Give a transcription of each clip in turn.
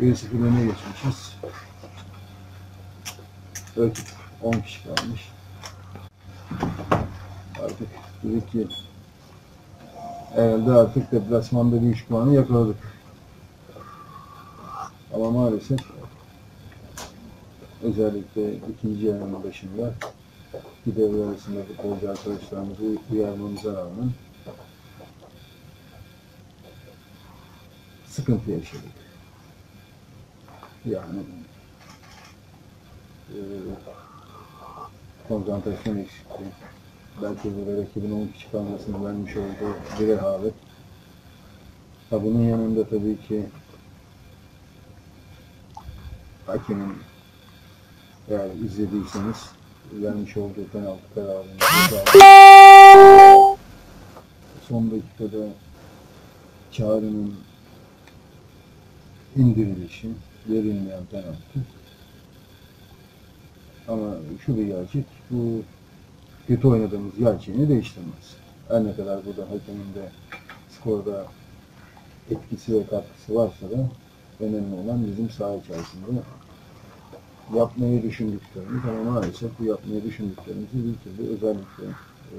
1-0 öne geçmişiz. Rakip 10 kişi kalmış. Artık dedik ki herhalde artık deplasmanda bir 3 puanı yakaladık. Ama maalesef özellikle ikinci yarının başında bir devre arasında futbolcu arkadaşlarımızı uyarmamıza rağmen sıkıntı yaşadık. Yani e, konsantrasyon eksikliği, belki de rakibin 10 kişi kalmasını vermiş olduğu bir rehavet. Ha bunun yanında tabii ki hakemin eğer izlediyseniz vermiş olduğu penaltı kararını son dakikada Çağrı'nın indirilişi, verilmeyen penaltı. Ama şu bir gerçek, bu kötü oynadığımız gerçeğini değiştirmez. Her ne kadar burada hakemin de skorda etkisi ve katkısı varsa da önemli olan bizim saha içerisinde yapmayı düşündüklerimiz ama maalesef bu yapmayı düşündüklerimizi bir türlü özellikle e,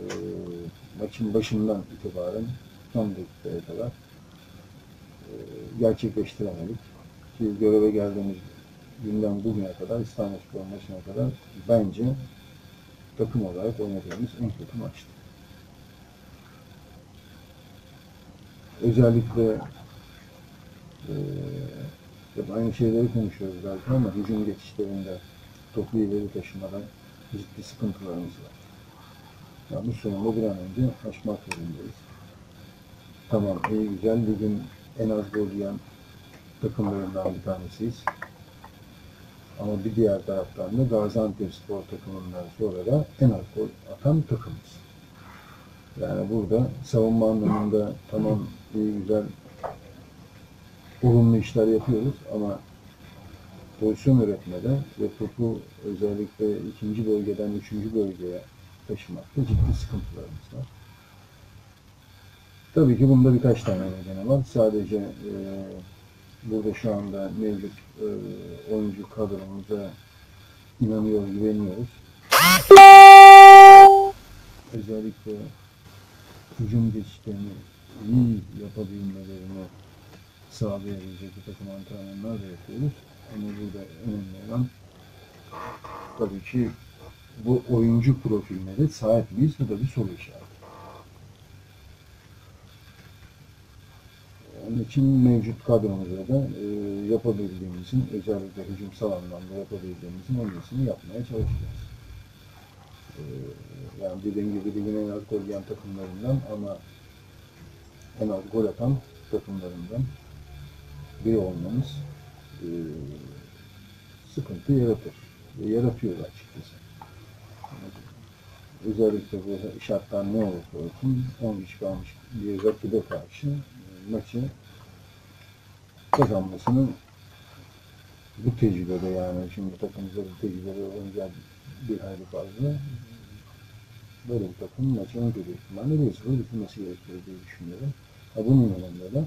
maçın başından itibaren son dakikaya kadar e, gerçekleştiremedik. Ki göreve geldiğimiz günden bugüne kadar İstanbulspor maçına kadar bence takım olarak oynadığımız en kötü maçtı. Özellikle e, aynı şeyleri konuşuyoruz belki ama hücum geçişlerinde topu ileri taşımada ciddi sıkıntılarımız var. Yani bu sorunu bir an önce aşmak zorundayız. Tamam iyi güzel ligin en az gol takımlarından bir tanesiyiz. Ama bir diğer taraftan da Gaziantep Spor takımından sonra da en az gol atan takımız. Yani burada savunma anlamında tamam iyi güzel olumlu işler yapıyoruz ama pozisyon üretmede ve topu özellikle ikinci bölgeden üçüncü bölgeye taşımakta ciddi sıkıntılarımız var. Tabii ki bunda birkaç tane nedeni var. Sadece e, burada şu anda mevcut e, oyuncu kadromuza inanıyor, güveniyoruz. Özellikle hücum geçişlerini iyi yapabilmelerini sağlayabilecek bir takım antrenmanlar da yapıyoruz. Ama burada önemli olan tabii ki bu oyuncu profiline de sahip miyiz? Bu da bir soru işareti. Onun için mevcut kadromuza da e, yapabildiğimizin, özellikle hücumsal anlamda yapabildiğimizin en iyisini yapmaya çalışacağız. E, yani dediğim gibi ligin en az gol yiyen takımlarından ama en az gol atan takımlarından biri olmamız e, sıkıntı yaratır. Ve yaratıyor açıkçası. Özellikle bu şartlar ne olursa olsun 10 kişi kalmış bir rakibe karşı e, maçı kazanmasını bu tecrübede yani şimdi takımımızda bu tecrübede olunca bir hayli fazla böyle bir takım maçı en kötü ihtimalle 1-0 bitirmesi gerekiyor diye düşünüyorum. Ha bunun yanında da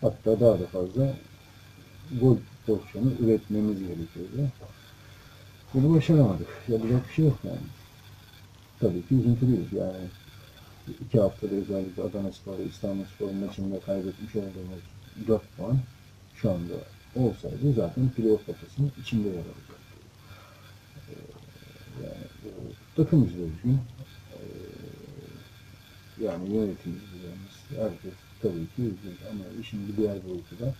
hatta daha da fazla gol pozisyonu üretmemiz gerekiyordu. Bunu başaramadık. Yapacak bir şey yok yani. Tabii ki üzüntülüyüz yani. iki haftada özellikle Adana Spor İstanbul Spor maçında kaybetmiş olduğumuz 4 puan şu anda olsaydı zaten playoff potasının içinde yer alacaktı. Ee, yani takımımız da üzgün. Ee, yani yönetimcilerimiz, herkes tabii ki üzgün ama işin bir diğer boyutu da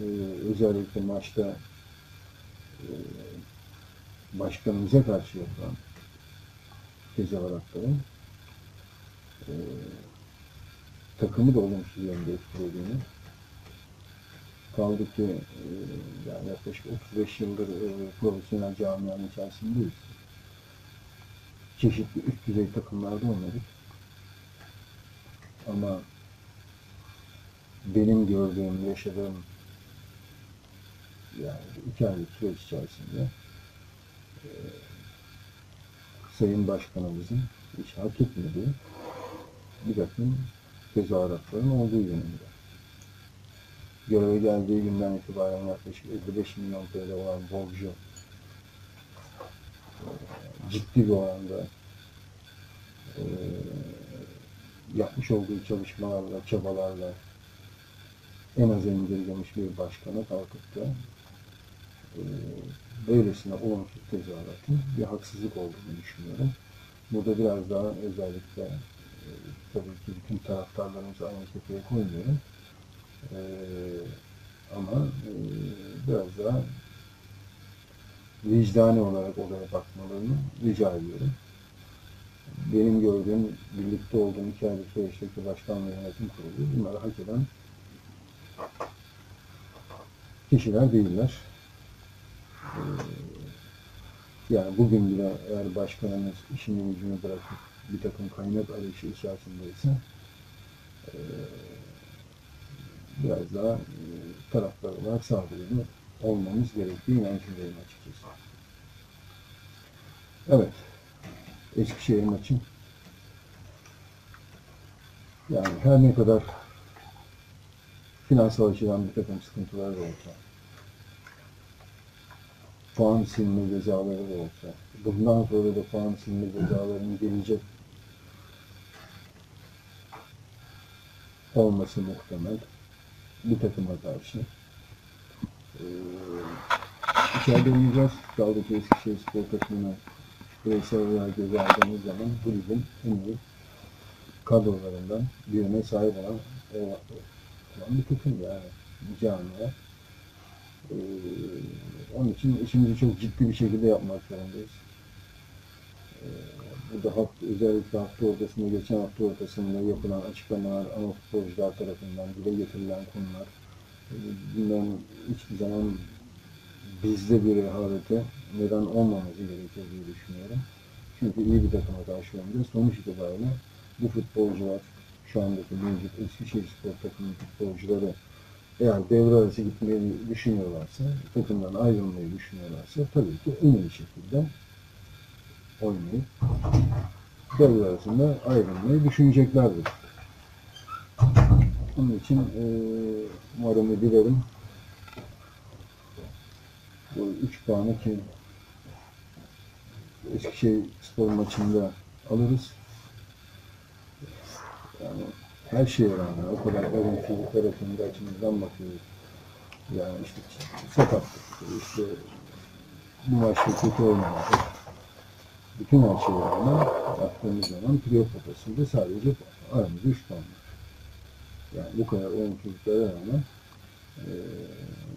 e, özellikle maçta e, başkanımıza karşı yapılan tezahüratların e, takımı da olumsuz yönde etkilediğini kaldı ki e, yani yaklaşık 35 yıldır e, profesyonel camianın içerisindeyiz. Çeşitli üst düzey takımlarda oynadık. Ama benim gördüğüm, yaşadığım yani iki aylık süreç içerisinde e, Sayın Başkanımızın hiç hak etmediği bir takım tezahüratların olduğu yönünde. Göreve geldiği günden itibaren yaklaşık 55 milyon TL olan borcu e, ciddi bir oranda e, yapmış olduğu çalışmalarla, çabalarla en az indirgemiş bir başkanı kalkıp da e, böylesine olumsuz tezahüratın bir haksızlık olduğunu düşünüyorum. Burada biraz daha özellikle e, tabii ki bütün taraftarlarımızı aynı kefeye koymuyorum. E, ama e, biraz daha vicdani olarak olaya bakmalarını rica ediyorum. Benim gördüğüm, birlikte olduğum iki aylık süreçteki başkan ve yönetim kurulu bunları hak eden kişiler değiller. Ee, Yani bugün bile eğer başkanımız işini gücünü bırakıp bir takım kaynak arayışı içerisindeyse ee, biraz daha e, taraftar olarak sağduyulu olmamız gerektiği inancındayım açıkçası. Evet. Eskişehir maçı. Yani her ne kadar finansal açıdan bir takım sıkıntılar da olsa, puan silme cezaları da olsa, bundan sonra da puan silme cezalarının gelecek olması muhtemel bir takıma karşı. Ee, içeride oynayacağız. Dağdaki Eskişehir Spor takımına bireysel olarak göze aldığımız zaman bu ligin en iyi kadrolarından birine sahip olan, olan bir takım yani bir camia. Ee, onun için işimizi çok ciddi bir şekilde yapmak zorundayız. Ee, burada hafta, özellikle hafta ortasında, geçen hafta ortasında yapılan açıklamalar, ana futbolcular tarafından dile getirilen konular, e, bunların hiçbir zaman bizde bir rehavete neden olmaması gerekiyor diye düşünüyorum. Çünkü iyi bir takıma karşı oynayacağız. Sonuç itibariyle bu futbolcular, şu andaki mevcut Eskişehir Spor takımının futbolcuları eğer devre arası gitmeyi düşünüyorlarsa, takımdan ayrılmayı düşünüyorlarsa tabii ki en iyi şekilde oynayıp devre arasında ayrılmayı düşüneceklerdir. Onun için e, umarım dilerim bu 3 puanı ki Eskişehir spor maçında alırız. Yani her şeye rağmen o kadar olumsuzluklar hakkında açımızdan bakıyoruz. Yani işte sakatlık, işte bu maçta kötü oynamak. Bütün her şeye rağmen baktığımız zaman playoff potasında sadece aramızda 3 puan var. Yani bu kadar olumsuzluklara rağmen eee,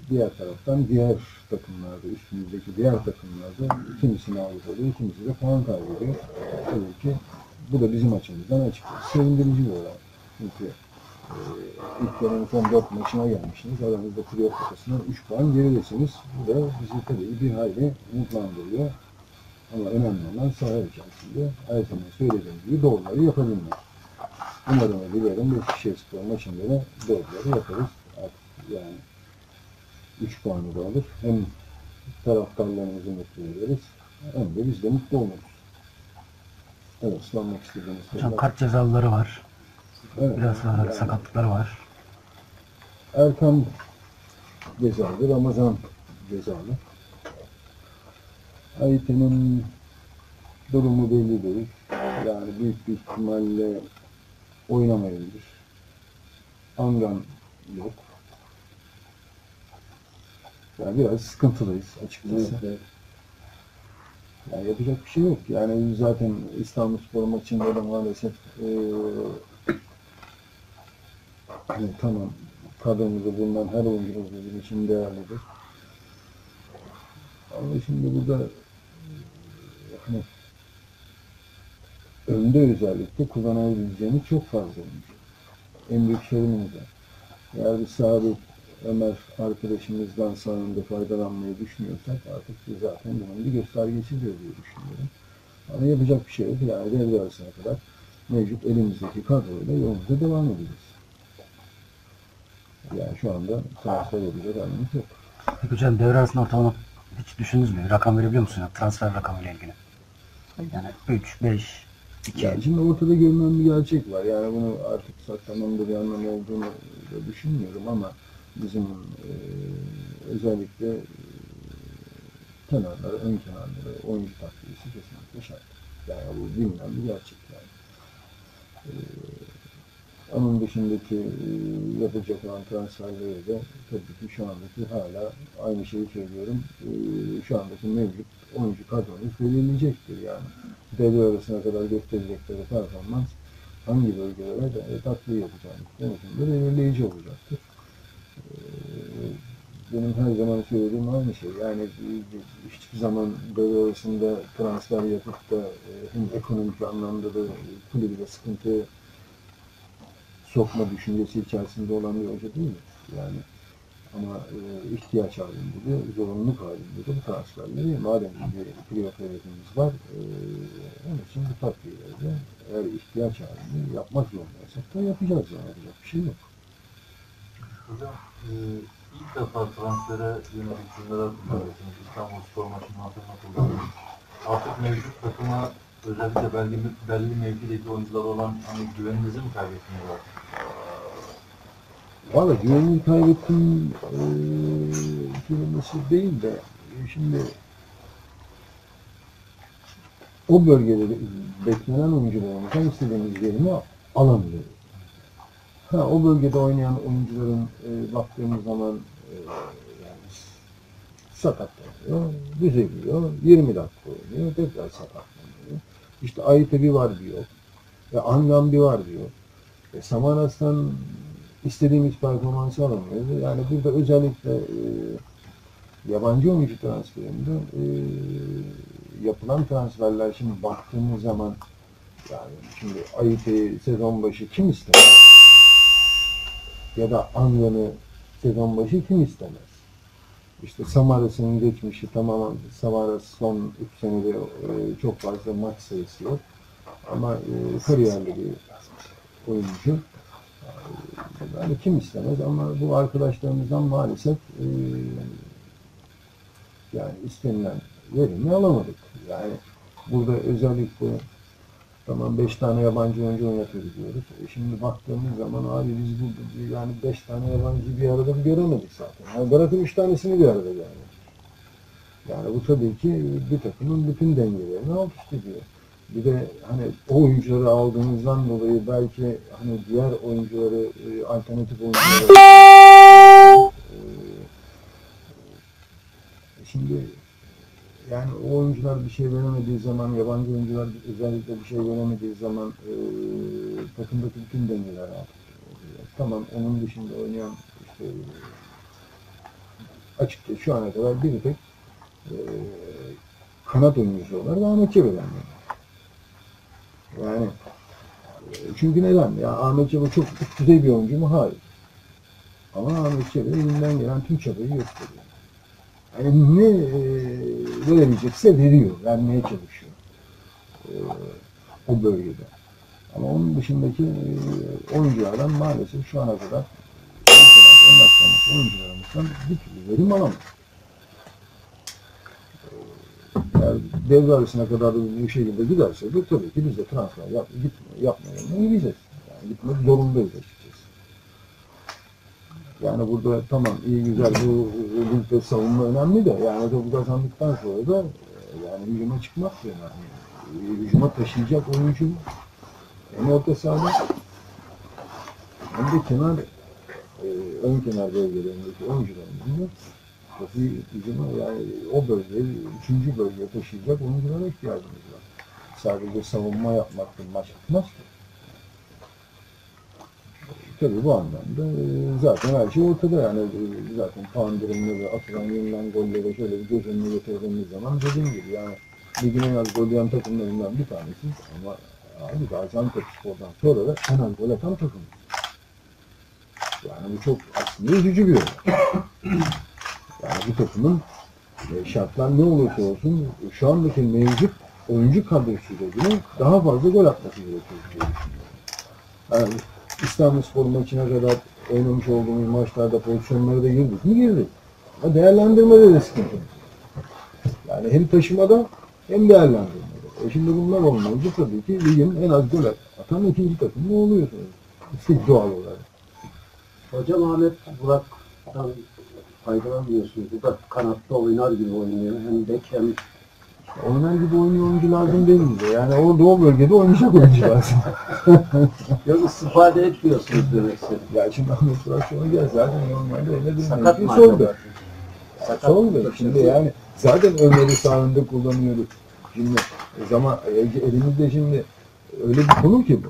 diğer taraftan diğer takımlarda, üstümüzdeki diğer takımlarda kimisini alıyor, kimisi de puan kaybediyor. Tabii ki bu da bizim açımızdan açıkçası sevindirici bir olay. Çünkü eee ilk yarının son 4 maçına gelmişsiniz. Aranızda playoff potasından 3 puan geridesiniz. Bu da bizi tabii bir hayli umutlandırıyor. Ama önemli olan saha içerisinde her zaman söylediğim gibi doğruları yapabilmek. Umarım ve dilerim Eskişehir Spor maçında da doğruları yaparız. Artık yani 3 puanı da alır. Hem taraftarlarımızı mutlu ederiz hem de biz de mutlu oluruz. Evet, sormak istediğiniz Hocam kart cezaları var. Evet, Biraz daha yani sakatlıkları var. Erkan cezalı, Ramazan cezalı. Ayten'in durumu belli değil. Yani büyük bir ihtimalle oynamayabilir. Angan yok. Yani biraz sıkıntılıyız açıkçası. Yani yapacak bir şey yok. Yani zaten İstanbul Spor maçında da maalesef eee hani tamam kadromuzda bulunan her oyuncumuz bizim için değerlidir. Ama şimdi burada hani önde özellikle kullanabileceğimiz çok fazla oyuncu. En büyük sorunumuz o. Eğer bir sabit Ömer arkadaşımızdan sağında faydalanmayı düşünüyorsak artık biz zaten bunun bir göstergesidir diye düşünüyorum. Ama yapacak bir şey yok. Yani devre arasına kadar mevcut elimizdeki kadroyla yolumuza devam edeceğiz. Yani şu anda transfer yapacak halimiz yok. Peki hocam devre arasında ortalama hiç düşündünüz mü? Rakam verebiliyor musun ya transfer rakamıyla ilgili? Yani 3, 5, 2. Yani şimdi ortada görünen bir gerçek var. Yani bunu artık saklamamda bir anlamı olduğunu da düşünmüyorum ama bizim e, özellikle e, kenarları, ön kenarları oyuncu takviyesi kesinlikle şart. Yani bu bilinen bir gerçek yani. E, onun dışındaki e, yapılacak olan transferleri de tabii ki şu andaki hala aynı şeyi söylüyorum. E, şu andaki mevcut oyuncu kadromuz belirleyecektir yani. Devre arasına kadar gösterecekleri performans hangi bölgelere de e, takviye yapacağımız konusunda belirleyici olacaktır. E, benim her zaman söylediğim aynı şey. Yani e, hiçbir zaman devre arasında transfer yapıp da e, hem ekonomik anlamda da e, kulübü de sıkıntıya sokma düşüncesi içerisinde olan bir hoca değil mi? Yani ama e, ihtiyaç halinde de, zorunluluk halinde de bu transferleri madem bir playoff hedefimiz var, e, onun için bu takviyeleri de eğer ihtiyaç halinde yapmak zorundaysak da yapacağız yani yapacak bir şey yok. Hocam e, ilk defa transfere yönelik cümleler kullanıyorsunuz. İstanbul Spor maçının hatırına kullanıyorsunuz. Artık mevcut takıma özellikle belli, belli mevkideki oyuncular olan hani güveninizi mi kaybettiniz artık? Valla güvenliği kaybettim e, kelimesi değil de şimdi o bölgede de beklenen oyuncularımızdan istediğimiz verimi alamıyoruz. Ha, o bölgede oynayan oyuncuların e, baktığımız zaman e, yani sakatlanıyor, düzeliyor, 20 dakika oynuyor, tekrar sakatlanıyor. İşte Aytebi var diyor, ve Angan bir var diyor. E, Samanas'tan istediğimiz performansı alamıyoruz. Yani burada özellikle e, yabancı oyuncu transferinde e, yapılan transferler şimdi baktığımız zaman yani şimdi Ayıp'ı sezon başı kim istemez? Ya da Angan'ı sezon başı kim istemez? İşte Samaras'ın geçmişi tamamen Samaras son 3 senede e, çok fazla maç sayısı yok. Ama e, kariyerli bir oyuncu. Yani kim istemez ama bu arkadaşlarımızdan maalesef e, yani istenilen verimi alamadık. Yani burada özellikle tamam beş tane yabancı oyuncu oynatıyoruz diyoruz. E şimdi baktığımız zaman abi biz bu yani beş tane yabancı bir arada göremedik zaten. Yani bırakın üç tanesini bir arada yani. Yani bu tabii ki bir takımın bütün dengelerini alt üst ediyor. Bir de hani o oyuncuları aldığımızdan dolayı belki hani diğer oyuncuları, e, alternatif oyuncuları e, şimdi yani o oyuncular bir şey veremediği zaman, yabancı oyuncular özellikle bir şey veremediği zaman e, takımdaki bütün dengeler oluyor. Tamam onun dışında oynayan işte açıkça şu ana kadar bir tek e, kanat oyuncusu olarak Ahmet Çebi'den yani. Yani çünkü neden? Ya Ahmet Çebi çok üst düzey bir oyuncu mu? Hayır. Ama Ahmet Çebi elinden gelen tüm çabayı gösteriyor. Ne e, veriyor, vermeye çalışıyor. E, o bölgede. Ama onun dışındaki e, oyunculardan maalesef şu ana kadar oynatacağımız oyuncularımızdan bir türlü verim alamadık. Eğer devre arasına kadar da bu şekilde giderse de tabii ki biz de transfer yap, gitme, yapmaya gideceğiz. Yani gitmek zorundayız açıkçası. Yani burada tamam iyi güzel bu ligde savunma önemli de yani topu kazandıktan sonra da e, yani hücuma çıkmak da önemli. E, Hücuma taşıyacak oyuncu hem orta sahada hem de kenar e, ön kenar bölgelerindeki oyuncularımızın topu hücuma yani o bölgeyi, üçüncü bölgeye taşıyacak oyunculara ihtiyacımız var. Sadece savunma yapmakla maç bitmez ki. Tabii bu anlamda e, zaten her şey ortada yani E, zaten puan durumları, atılan yenilen golleri şöyle bir göz önüne getirdiğimiz zaman dediğim gibi yani ligin en az gol yiyen takımlarından bir tanesi ama abi Gaziantep Spor'dan sonra da en gol atan takım. Yani bu çok aslında üzücü bir olay. Yani bu takımın e, şartlar ne olursa olsun şu andaki mevcut oyuncu kadrosuyla bile daha fazla gol atması gerekiyor diye düşünüyorum. Yani İstanbulspor maçına kadar oynamış olduğumuz maçlarda pozisyonlara da girdik mi girdik. Ama değerlendirmede de sıkıntı. Yani hem taşımada hem değerlendirmede. E şimdi bunlar olmayınca tabii ki ligin en az gol atan ikinci takımı oluyorsunuz. Doğal olarak. Hocam Ahmet Burak faydalanmıyorsunuz. Bu da kanatta oynar gibi oynuyor. Hem bek hem Oynar gibi oynuyor oyuncu lazım değil bize. Yani orada o bölgede oynayacak oyuncu lazım. yok istifade etmiyorsunuz demek istedim. ya şimdi Ahmet Burak sonra gel zaten normalde bir Sakat mı acaba? Sakat Solda. mı? Şimdi yani zaten Ömer'i sağında kullanıyoruz. Şimdi e, zaman e, elimizde şimdi öyle bir konu ki bu.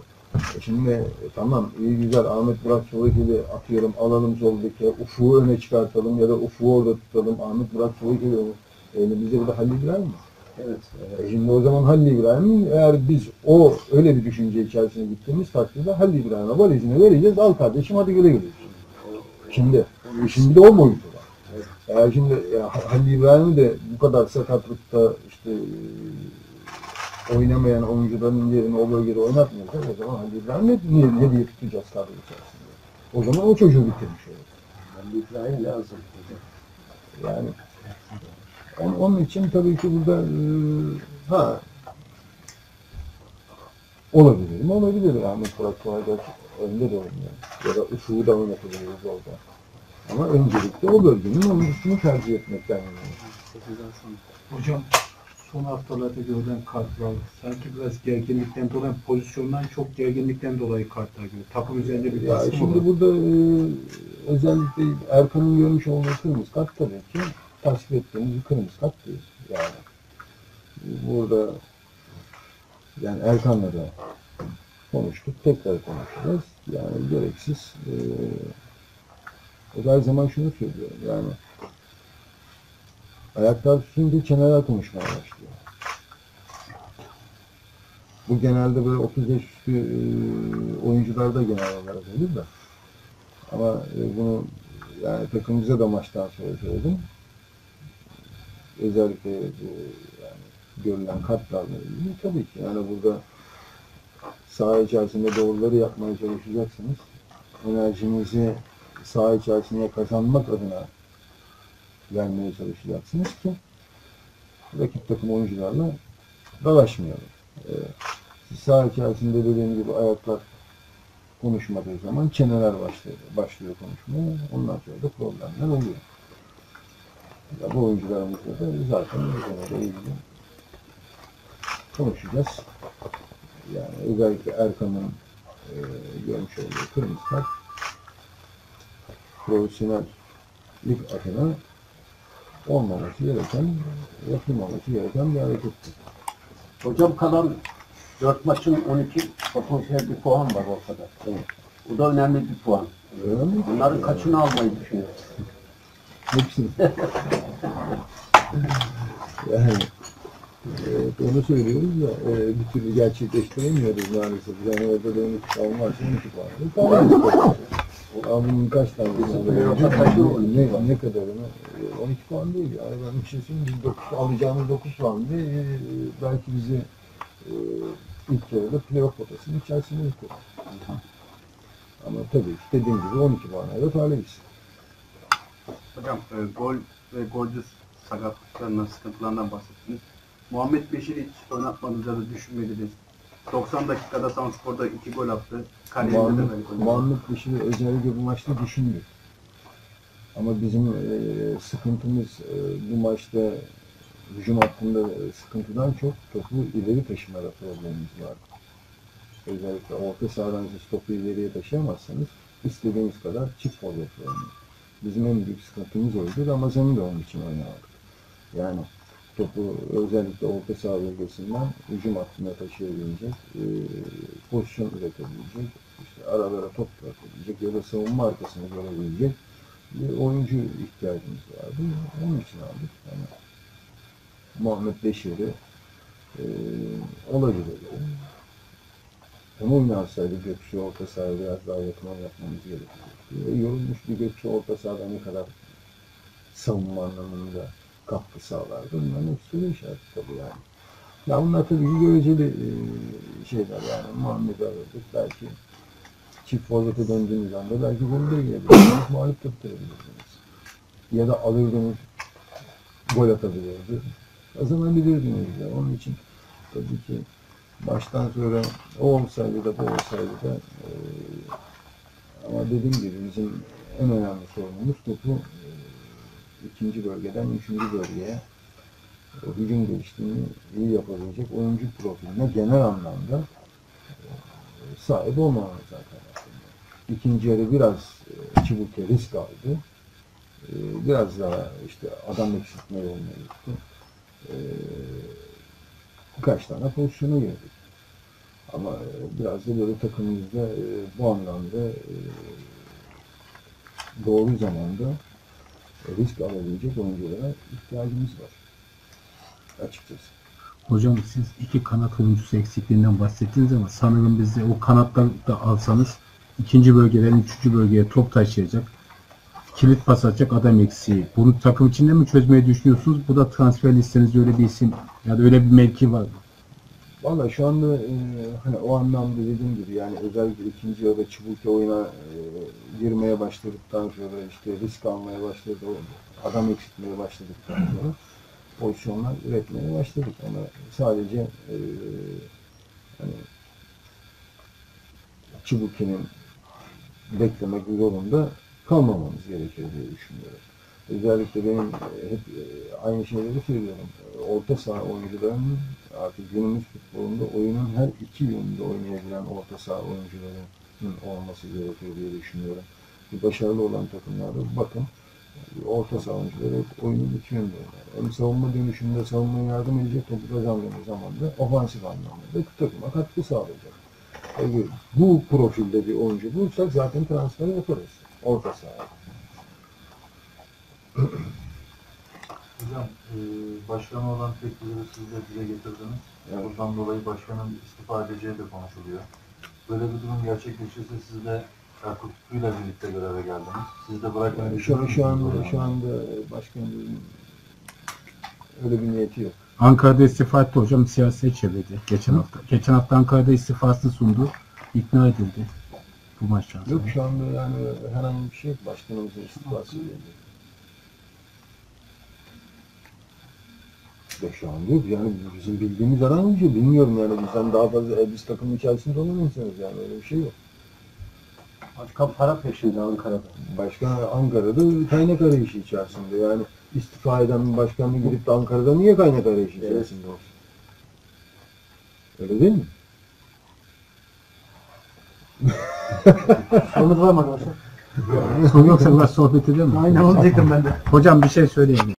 E Şimdi tamam iyi güzel Ahmet Burak Çolakeli atıyorum alalım soldaki ufuğu öne çıkartalım ya da ufuğu orada tutalım Ahmet Burak Çolakeli elimizde bir de Halil İbrahim var. Evet. E Şimdi o zaman Halil İbrahim'in eğer biz o öyle bir düşünce içerisine gittiğimiz takdirde Halil İbrahim'e valizini vereceğiz. Al kardeşim hadi güle güle. Şimdi, şimdi de o boyutu var. Eğer şimdi ya, Halil İbrahim'i de bu kadar sakatlıkta işte oynamayan oyuncuların yerini o bölgede oynatmıyorsak o zaman Halil İbrahim'i niye, niye diye tutacağız kadro içerisinde? O zaman o çocuğu bitirmiş olur. Yani İbrahim lazım. Yani onun, onun için tabii ki burada e, ha olabilir mi? Olabilir. Ahmet Burak Kolay'da önde de oynuyor. Ya da Ufuk'u da oynatabiliriz orada. Ama öncelikle o bölgenin oyuncusunu tercih etmekten yanayım. Hocam son haftalarda görülen kartlar sanki biraz gerginlikten dolayı pozisyondan çok gerginlikten dolayı kartlar görüyor. Takım üzerinde bir Ya baskı mı şimdi var? burada e, özellikle Erkan'ın görmüş olduğu kırmızı kart tabii ki tasvip ettiğimiz bir kırmızı kart değil. Yani burada yani Erkan'la da konuştuk, tekrar konuşacağız. Yani gereksiz e, o da her zaman şunu söylüyorum yani ayaklar tutunca kenara konuşmaya başlıyor. Bu genelde böyle 35 üstü e, oyuncularda genel olarak olur da. Ama e, bunu yani takımımıza da maçtan sonra söyledim. Özellikle bu yani görülen kartlarla ilgili tabii ki yani burada saha içerisinde doğruları yapmaya çalışacaksınız. Enerjinizi saha içerisinde kazanmak adına vermeye çalışacaksınız ki rakip takım oyuncularla dalaşmayalım. Ee, saha içerisinde dediğim gibi ayaklar konuşmadığı zaman çeneler başlıyor, başlıyor konuşmaya. Ondan sonra da problemler oluyor. Ya bu oyuncularımızla da zaten bu konuda ilgili konuşacağız. Yani özellikle Erkan'ın e, görmüş olduğu kırmızı kart profesyonellik adına olmaması gereken, yapılmaması gereken bir harekettir. Hocam kalan 4 maçın 12 potansiyel bir puan var ortada. Evet. Bu da önemli bir puan. Önemli. Bunların kaçını almayı düşünüyoruz? Yani evet, onu söylüyoruz da e, bir türlü gerçekleştiremiyoruz maalesef. Yani orada da 12 puan varsa 12 puan. Tamam. Ama bunun kaç tane mu? ne, ne kadarını? E, 12 puan değil. Yani ben bir şey söyleyeyim. Biz 9, alacağımız 9 puan ve e, belki bizi e, ilk yarıda playoff potasının içerisinde tutar. Ama tabii ki dediğim gibi 12 puana da talibiz. Hocam e, gol ve golcü sakatlıklarından, sıkıntılarından bahsettiniz. Muhammed Beşir'i hiç oynatmadığınızı düşünmediniz. 90 dakikada Samspor'da 2 gol attı. Kariyerinde de Muhammed, böyle gol attı. Muhammed Beşir'i özellikle bu maçta düşündük. Ama bizim e, sıkıntımız e, bu maçta hücum hattında e, sıkıntıdan çok topu ileri taşımada problemimiz var. Özellikle orta sahadan siz topu ileriye taşıyamazsanız istediğiniz kadar çift forvet oynayın. Bizim en büyük sıkıntımız oydu. Ramazan'ı da onun için oynamadık. Yani topu özellikle orta saha bölgesinden hücum hattına taşıyabilecek, e, pozisyon üretebilecek, işte aralara top bırakabilecek ya da savunma arkasını görebilecek bir oyuncu ihtiyacımız vardı. Onun için aldık. Yani Muhammed Beşir'i e, olabilir. Onu oynasaydı Gökçe orta sahaya biraz daha yakın yapmamız gerekiyordu. E, yorulmuş bir Gökçe orta sahada ne kadar savunma anlamında katkı sağlardı. Bunların hepsi soru işareti tabii yani. Ya bunlar tabii ki göreceli e, şeyler yani. Muhammed alırdık belki çift forvete döndüğümüz anda belki golü de yiyebilirsiniz. Mağlup da bitirebilirsiniz. Ya da alırdınız gol atabilirdi. Kazanabilirdiniz de. Onun için tabii ki baştan sonra o olsaydı da bu olsaydı da e, ama dediğim gibi bizim en önemli sorunumuz topu e, ikinci bölgeden üçüncü bölgeye e, hücum geliştiğini iyi yapabilecek oyuncu profiline genel anlamda e, sahip olmamamız zaten aslında. İkinci yarı biraz e, Çubuk'ta risk aldı. E, biraz daha işte adam eksiltme yoluna gitti. E, birkaç tane pozisyona girdik. Ama e, biraz da böyle takımımızda e, bu anlamda e, doğru zamanda e, risk alabilecek oyunculara ihtiyacımız var. Açıkçası. Hocam siz iki kanat oyuncusu eksikliğinden bahsettiniz ama sanırım bizi o kanatları da alsanız ikinci bölgeden üçüncü bölgeye top taşıyacak. Kilit pas atacak adam eksiği. Bunu takım içinde mi çözmeyi düşünüyorsunuz? Bu da transfer listenizde öyle bir isim ya da öyle bir mevki var mı? Valla şu anda e, hani o anlamda dediğim gibi yani özellikle ikinci yarıda Çubuk'ta oyuna e, girmeye başladıktan sonra işte risk almaya başladı, adam eksiltmeye başladıktan sonra pozisyonlar üretmeye başladık ama sadece e, hani Çubuk'un beklemek zorunda kalmamamız gerekiyor diye düşünüyorum. Özellikle benim e, hep e, aynı şeyleri söylüyorum. Orta saha oyuncularının artık günümüz futbolunda oyunun her iki yönünde oynayabilen orta saha oyuncularının olması gerekiyor diye düşünüyorum. Başarılı olan takımlarda bakın orta saha oyuncuları hep oyunun iki yönünde oynar. Hem savunma dönüşünde savunmaya yardım edecek topu kazandığımız zaman da ofansif anlamda da takıma katkı sağlayacak. E, bu profilde bir oyuncu bulursak zaten transfer yaparız orta sahaya. Hocam e, başkanı olan teklifleri siz de dile getirdiniz. Evet. Buradan dolayı başkanın istifa edeceği de konuşuluyor. Böyle bir durum gerçekleşirse siz de Erkut Tutu'yla birlikte göreve geldiniz. Siz de bırakın. Yani şu, şu, anda, şu anda başkanın öyle bir niyeti yok. Ankara'da istifa etti hocam siyaset çevirdi. Geçen hafta. Geçen hafta Ankara'da istifasını sundu. İkna edildi. Bu maçtan. Yok şu anda yani herhangi bir şey yok. Başkanımızın istifası. Hı. 5 yok. Yani bizim bildiğimiz aranmıyor. Bilmiyorum yani bizden daha fazla e, biz takım içerisinde olan insanız yani öyle bir şey yok. Başka para peşinde Ankara'da. Başka Ankara'da kaynak arayışı içerisinde. Yani istifa eden bir başkanlığı gidip de Ankara'da niye kaynak arayışı içerisinde olsun? Öyle değil mi? Sorunuz var mı yoksa sohbet edelim mi? Aynen onu diyecektim ben de. Hocam bir şey söyleyeyim?